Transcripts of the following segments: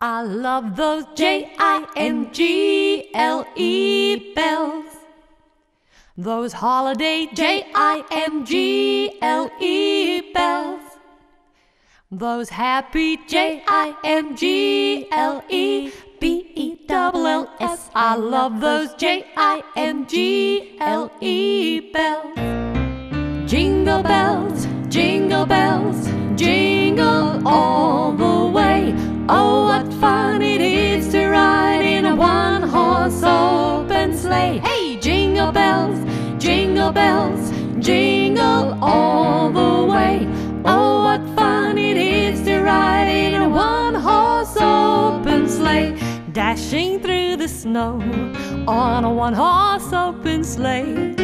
I love those J I N G L E bells. Those holiday J I N G L E bells. Those happy J I N G L E B E double L S. I love those J I N G L E bells. Jingle bells, bells, jingle all the way. Oh, what fun it is to ride in a one horse open sleigh. Dashing through the snow on a one horse open sleigh.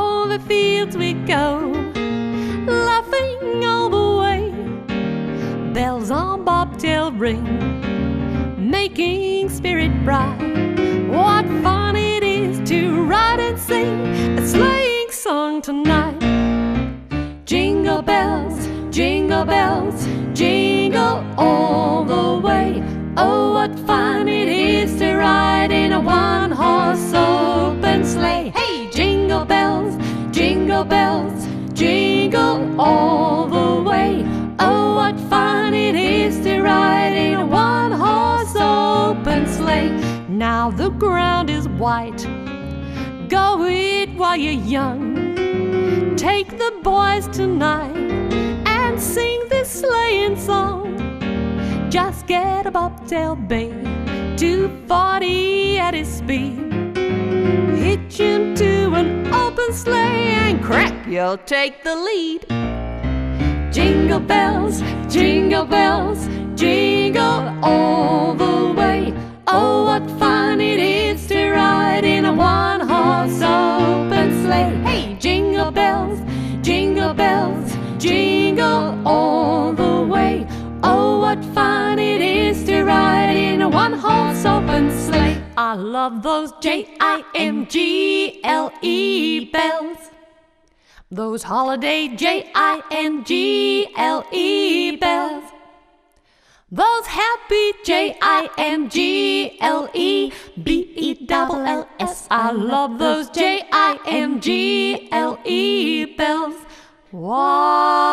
Over fields we go, laughing all the way. Bells on bobtail ring, making spirit bright. What fun Now the ground is white. Go it while you're young. Take the boys tonight and sing this sleighing song. Just get a bobtail bay, 240 at his speed. Hitch him to an open sleigh and crack, you'll take the lead. Jingle bells, jingle bells, jingle all the way. Oh, what fun it is to ride in a one horse open sleigh. I love those J I M G L E bells. Those holiday J I N G L E bells. Those happy J I N G L E B E double L S. I love those J I N G L E bells. 哇！